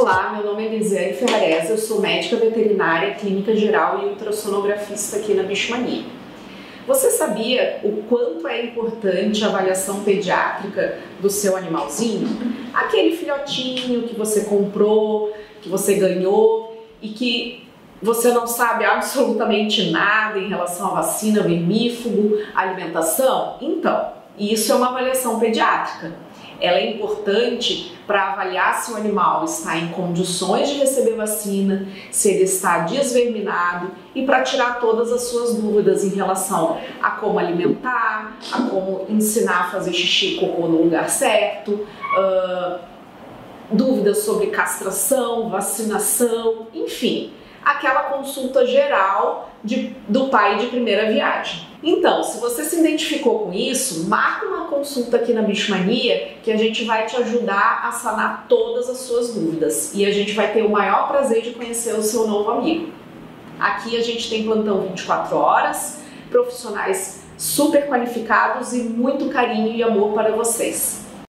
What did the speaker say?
Olá, meu nome é Elisiane Ferrarese, eu sou médica veterinária, clínica geral e ultrassonografista aqui na Bichomania. Você sabia o quanto é importante a avaliação pediátrica do seu animalzinho? Aquele filhotinho que você comprou, que você ganhou e que você não sabe absolutamente nada em relação à vacina, vermífugo, alimentação? Então, isso é uma avaliação pediátrica ela é importante para avaliar se o animal está em condições de receber vacina, se ele está desverminado e para tirar todas as suas dúvidas em relação a como alimentar, a como ensinar a fazer xixi e cocô no lugar certo, uh, dúvidas sobre castração, vacinação, enfim aquela consulta geral de, do pai de primeira viagem. Então, se você se identificou com isso, marca uma consulta aqui na Bichomania que a gente vai te ajudar a sanar todas as suas dúvidas e a gente vai ter o maior prazer de conhecer o seu novo amigo. Aqui a gente tem plantão 24 horas, profissionais super qualificados e muito carinho e amor para vocês.